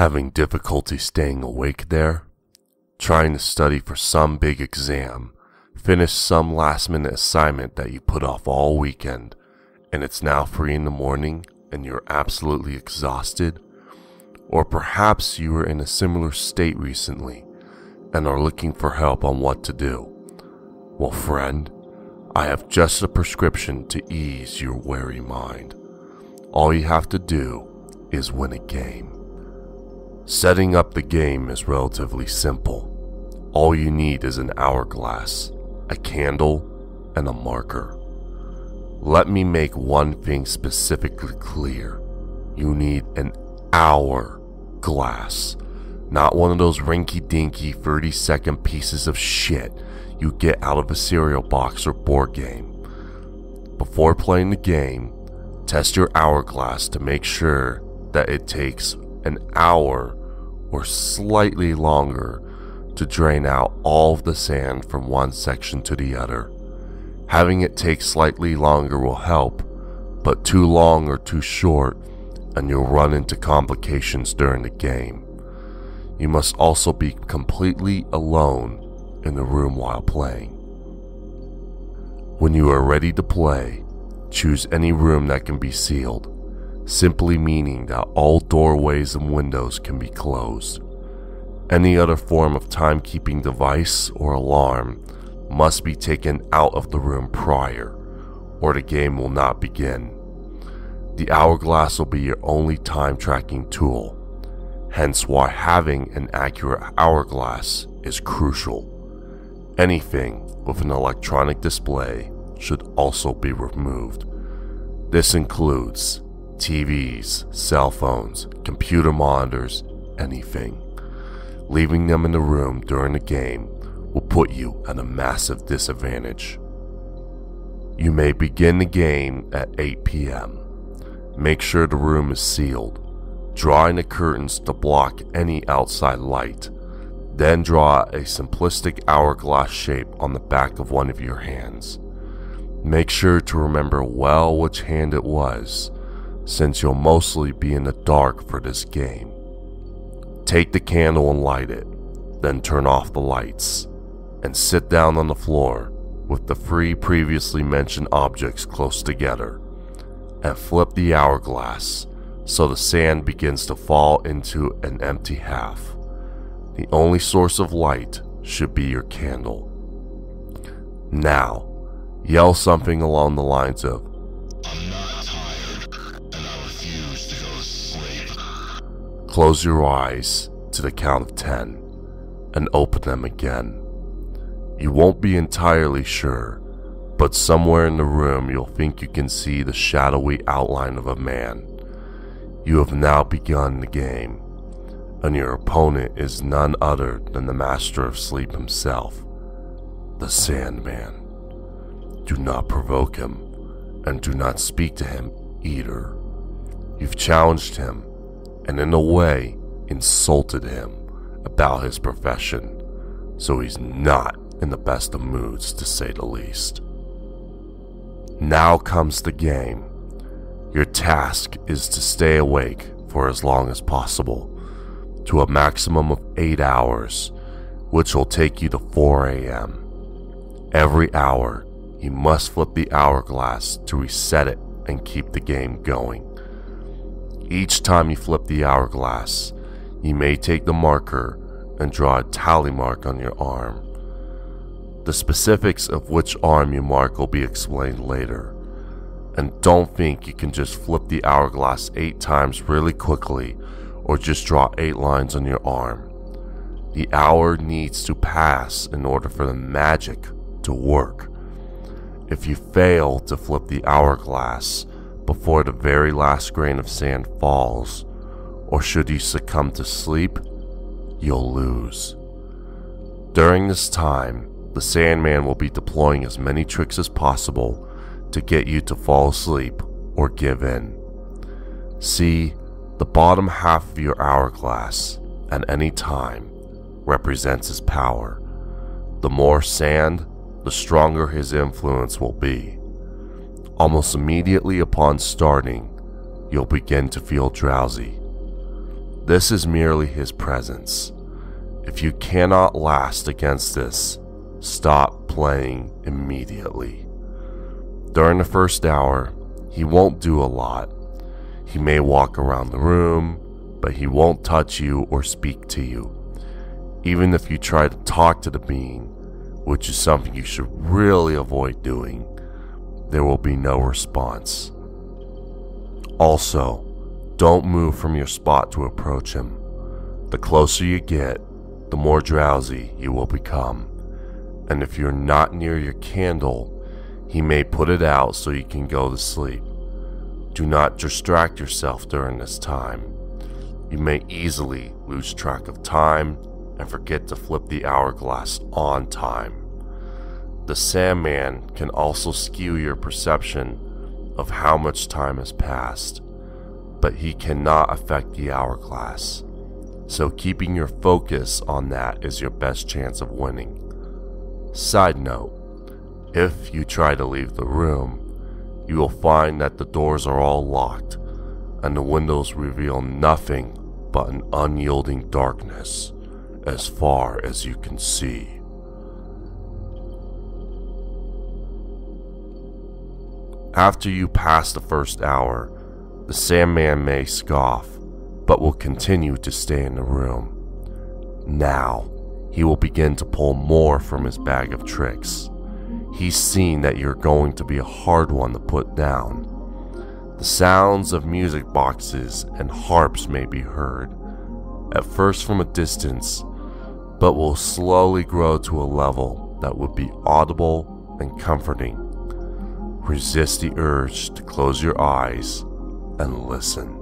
Having difficulty staying awake there? Trying to study for some big exam, finish some last minute assignment that you put off all weekend, and it's now 3 in the morning and you're absolutely exhausted? Or perhaps you were in a similar state recently and are looking for help on what to do. Well, friend, I have just a prescription to ease your weary mind. All you have to do is win a game. Setting up the game is relatively simple. All you need is an hourglass, a candle, and a marker. Let me make one thing specifically clear. You need an hourglass, not one of those rinky dinky 30 second pieces of shit you get out of a cereal box or board game. Before playing the game, test your hourglass to make sure that it takes an hour or slightly longer to drain out all of the sand from one section to the other. Having it take slightly longer will help, but too long or too short, and you'll run into complications during the game. You must also be completely alone in the room while playing. When you are ready to play, choose any room that can be sealed, simply meaning that all doorways and windows can be closed. Any other form of timekeeping device or alarm must be taken out of the room prior, or the game will not begin. The hourglass will be your only time tracking tool, hence why having an accurate hourglass is crucial. Anything with an electronic display should also be removed. This includes TVs, cell phones, computer monitors, anything. Leaving them in the room during the game will put you at a massive disadvantage. You may begin the game at 8 p.m. Make sure the room is sealed, drawing the curtains to block any outside light. Then draw a simplistic hourglass shape on the back of one of your hands. Make sure to remember well which hand it was, since you'll mostly be in the dark for this game. Take the candle and light it, then turn off the lights and sit down on the floor with the three previously mentioned objects close together and flip the hourglass so the sand begins to fall into an empty half. The only source of light should be your candle. Now, yell something along the lines of, Close your eyes to the count of 10 and open them again. You won't be entirely sure, but somewhere in the room you'll think you can see the shadowy outline of a man. You have now begun the game, and your opponent is none other than the Master of Sleep himself, the Sandman. Do not provoke him, and do not speak to him either. You've challenged him, and in a way, insulted him about his profession, so he's not in the best of moods to say the least. Now comes the game. Your task is to stay awake for as long as possible, to a maximum of 8 hours, which will take you to 4 a.m. Every hour, you must flip the hourglass to reset it and keep the game going. Each time you flip the hourglass, you may take the marker and draw a tally mark on your arm. The specifics of which arm you mark will be explained later. And don't think you can just flip the hourglass 8 times really quickly or just draw 8 lines on your arm. The hour needs to pass in order for the magic to work. If you fail to flip the hourglass before the very last grain of sand falls, or should you succumb to sleep, you'll lose. During this time, the Sandman will be deploying as many tricks as possible to get you to fall asleep or give in. See, the bottom half of your hourglass at any time represents his power. The more sand, the stronger his influence will be. Almost immediately upon starting, you'll begin to feel drowsy. This is merely his presence. If you cannot last against this, stop playing immediately. During the first hour, he won't do a lot. He may walk around the room, but he won't touch you or speak to you. Even if you try to talk to the being, which is something you should really avoid doing, there will be no response. Also, don't move from your spot to approach him. The closer you get, the more drowsy you will become. And if you're not near your candle, he may put it out so you can go to sleep. Do not distract yourself during this time. You may easily lose track of time and forget to flip the hourglass on time. The Sandman can also skew your perception of how much time has passed, but he cannot affect the hourglass. So, keeping your focus on that is your best chance of winning. Side note if you try to leave the room, you will find that the doors are all locked and the windows reveal nothing but an unyielding darkness as far as you can see. After you pass the first hour, the Sandman may scoff, but will continue to stay in the room. Now, he will begin to pull more from his bag of tricks. He's seen that you're going to be a hard one to put down. The sounds of music boxes and harps may be heard, at first from a distance, but will slowly grow to a level that would be audible and comforting. Resist the urge to close your eyes and listen.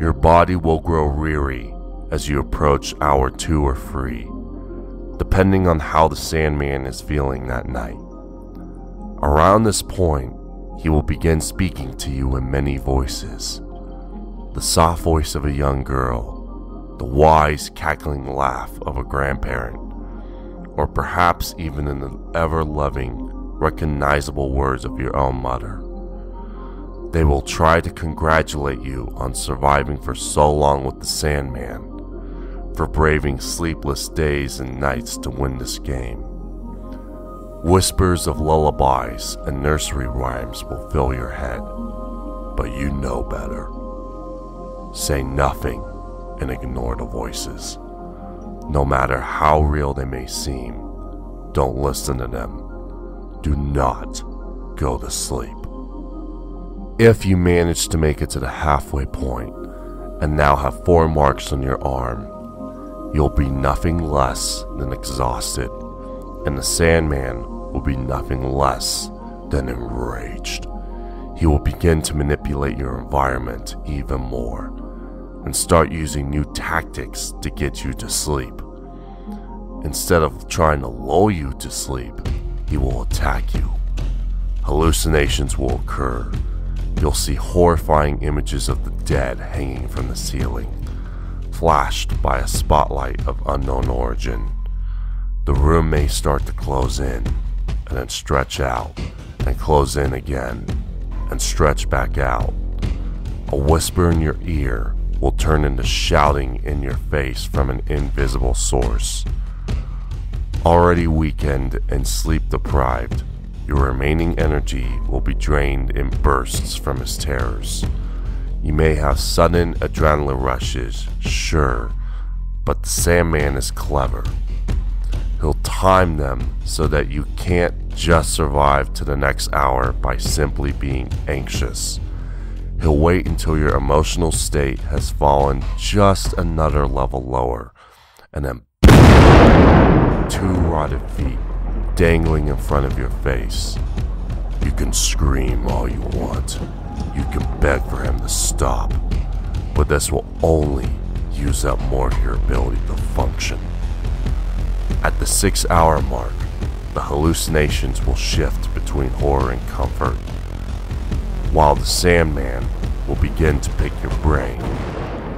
Your body will grow weary as you approach hour two or three, depending on how the Sandman is feeling that night. Around this point, he will begin speaking to you in many voices the soft voice of a young girl, the wise, cackling laugh of a grandparent, or perhaps even in the ever loving, recognizable words of your own mother. They will try to congratulate you on surviving for so long with the Sandman, for braving sleepless days and nights to win this game. Whispers of lullabies and nursery rhymes will fill your head, but you know better. Say nothing and ignore the voices. No matter how real they may seem, don't listen to them. Do not go to sleep. If you manage to make it to the halfway point and now have four marks on your arm, you'll be nothing less than exhausted, and the Sandman will be nothing less than enraged. He will begin to manipulate your environment even more and start using new tactics to get you to sleep. Instead of trying to lull you to sleep, he will attack you. Hallucinations will occur. You'll see horrifying images of the dead hanging from the ceiling, flashed by a spotlight of unknown origin. The room may start to close in, and then stretch out, and close in again, and stretch back out. A whisper in your ear will turn into shouting in your face from an invisible source. Already weakened and sleep deprived, your remaining energy will be drained in bursts from his terrors. You may have sudden adrenaline rushes, sure, but the Sandman is clever. He'll time them so that you can't just survive to the next hour by simply being anxious. He'll wait until your emotional state has fallen just another level lower, and then two rotted feet dangling in front of your face. You can scream all you want. You can beg for him to stop, but this will only use up more of your ability to function. At the six hour mark, the hallucinations will shift between horror and comfort while the Sandman will begin to pick your brain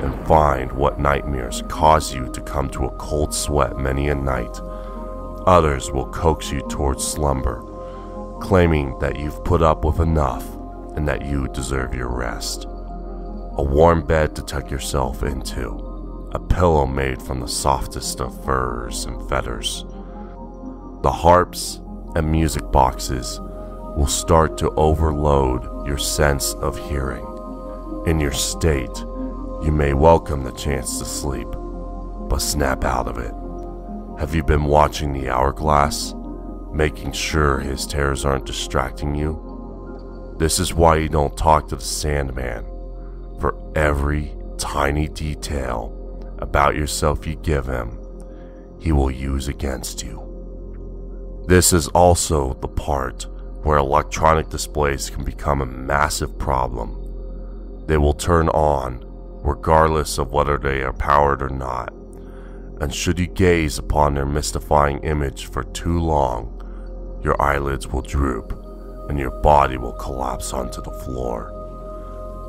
and find what nightmares cause you to come to a cold sweat many a night. Others will coax you towards slumber, claiming that you've put up with enough and that you deserve your rest. a warm bed to tuck yourself into, a pillow made from the softest of furs and feathers. The harps and music boxes will start to overload your sense of hearing. In your state, you may welcome the chance to sleep, but snap out of it. Have you been watching the hourglass, making sure his tears aren't distracting you? This is why you don't talk to the Sandman. For every tiny detail about yourself you give him, he will use against you. This is also the part where electronic displays can become a massive problem. They will turn on regardless of whether they are powered or not. And should you gaze upon their mystifying image for too long, your eyelids will droop and your body will collapse onto the floor.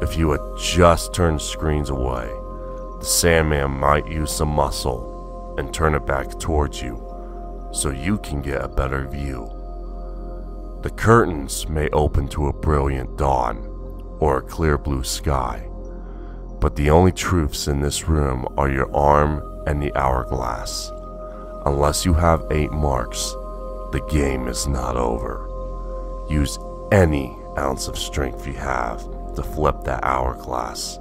If you had just turned screens away, the Sandman might use some muscle and turn it back towards you so you can get a better view. The curtains may open to a brilliant dawn or a clear blue sky, but the only truths in this room are your arm and the hourglass. Unless you have eight marks, the game is not over. Use any ounce of strength you have to flip that hourglass.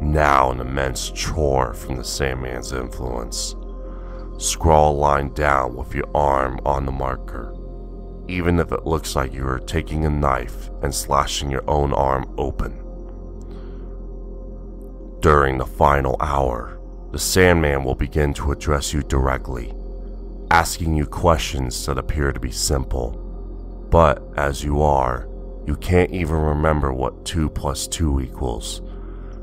Now, an immense chore from the Sandman's influence. Scrawl a line down with your arm on the marker even if it looks like you are taking a knife and slashing your own arm open. During the final hour, the Sandman will begin to address you directly, asking you questions that appear to be simple. But as you are, you can't even remember what 2 plus 2 equals.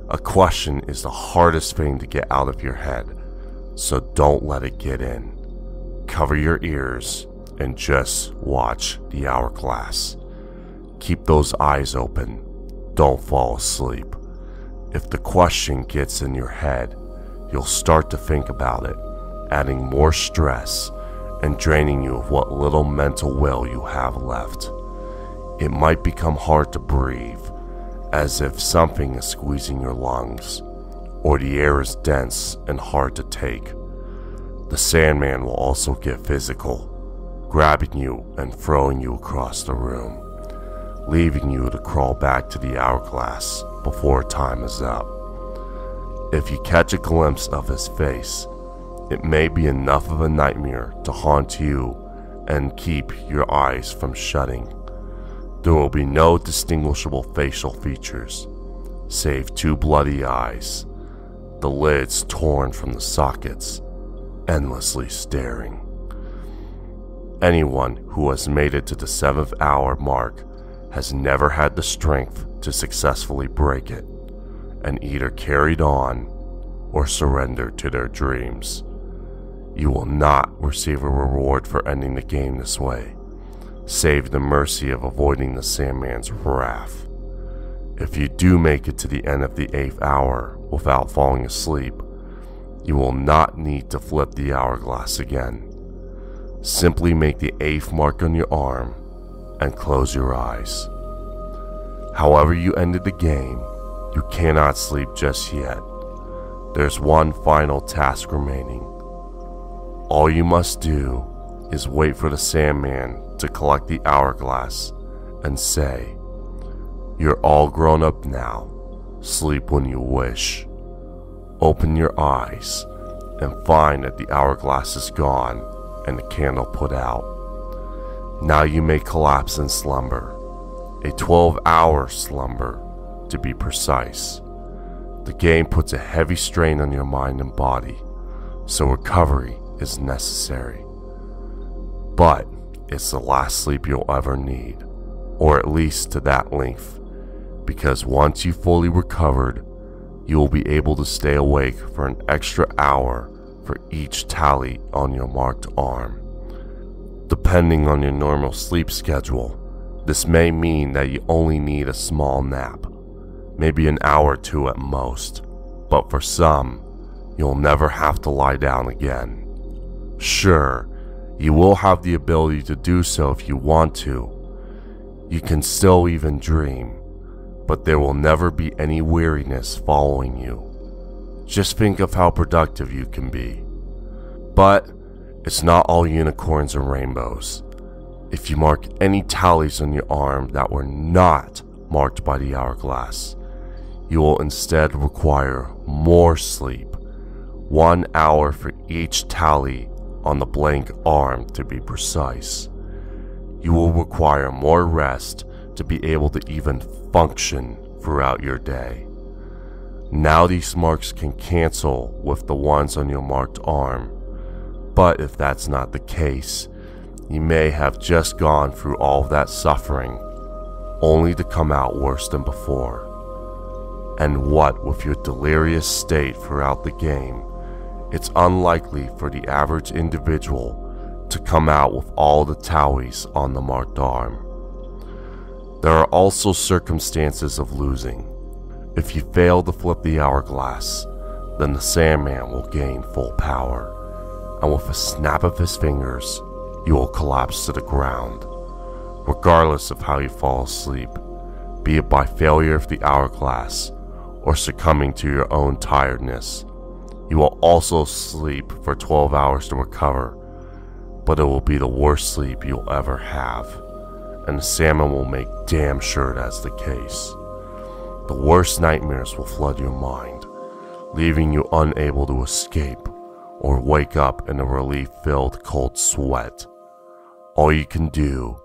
A question is the hardest thing to get out of your head, so don't let it get in. Cover your ears and just watch the hourglass. Keep those eyes open. Don't fall asleep. If the question gets in your head, you'll start to think about it, adding more stress and draining you of what little mental will you have left. It might become hard to breathe, as if something is squeezing your lungs, or the air is dense and hard to take. The Sandman will also get physical grabbing you and throwing you across the room, leaving you to crawl back to the hourglass before time is up. If you catch a glimpse of his face, it may be enough of a nightmare to haunt you and keep your eyes from shutting. There will be no distinguishable facial features, save two bloody eyes, the lids torn from the sockets, endlessly staring. Anyone who has made it to the seventh hour mark has never had the strength to successfully break it, and either carried on or surrendered to their dreams. You will not receive a reward for ending the game this way, save the mercy of avoiding the Sandman's wrath. If you do make it to the end of the eighth hour without falling asleep, you will not need to flip the hourglass again. Simply make the eighth mark on your arm and close your eyes. However, you ended the game, you cannot sleep just yet. There's one final task remaining. All you must do is wait for the Sandman to collect the hourglass and say, You're all grown up now. Sleep when you wish. Open your eyes and find that the hourglass is gone and the candle put out. Now you may collapse in slumber, a 12 hour slumber to be precise. The game puts a heavy strain on your mind and body, so recovery is necessary. But it's the last sleep you'll ever need, or at least to that length, because once you've fully recovered, you will be able to stay awake for an extra hour for each tally on your marked arm. Depending on your normal sleep schedule, this may mean that you only need a small nap, maybe an hour or two at most, but for some, you'll never have to lie down again. Sure, you will have the ability to do so if you want to. You can still even dream, but there will never be any weariness following you. Just think of how productive you can be. But it's not all unicorns and rainbows. If you mark any tallies on your arm that were not marked by the hourglass, you will instead require more sleep, one hour for each tally on the blank arm to be precise. You will require more rest to be able to even function throughout your day. Now these marks can cancel with the ones on your marked arm, but if that's not the case, you may have just gone through all that suffering only to come out worse than before. And what with your delirious state throughout the game, it's unlikely for the average individual to come out with all the tallies on the marked arm. There are also circumstances of losing. If you fail to flip the hourglass, then the Sandman will gain full power, and with a snap of his fingers, you will collapse to the ground. Regardless of how you fall asleep, be it by failure of the hourglass or succumbing to your own tiredness, you will also sleep for 12 hours to recover, but it will be the worst sleep you'll ever have, and the Sandman will make damn sure that's the case. The worst nightmares will flood your mind, leaving you unable to escape or wake up in a relief filled cold sweat. All you can do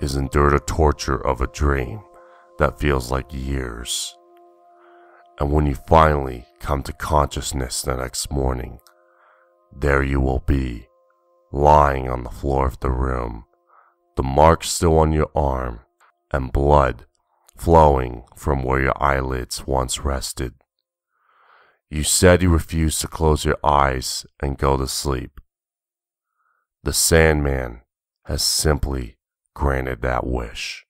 is endure the torture of a dream that feels like years. And when you finally come to consciousness the next morning, there you will be, lying on the floor of the room, the mark still on your arm, and blood flowing from where your eyelids once rested. You said you refused to close your eyes and go to sleep. The Sandman has simply granted that wish.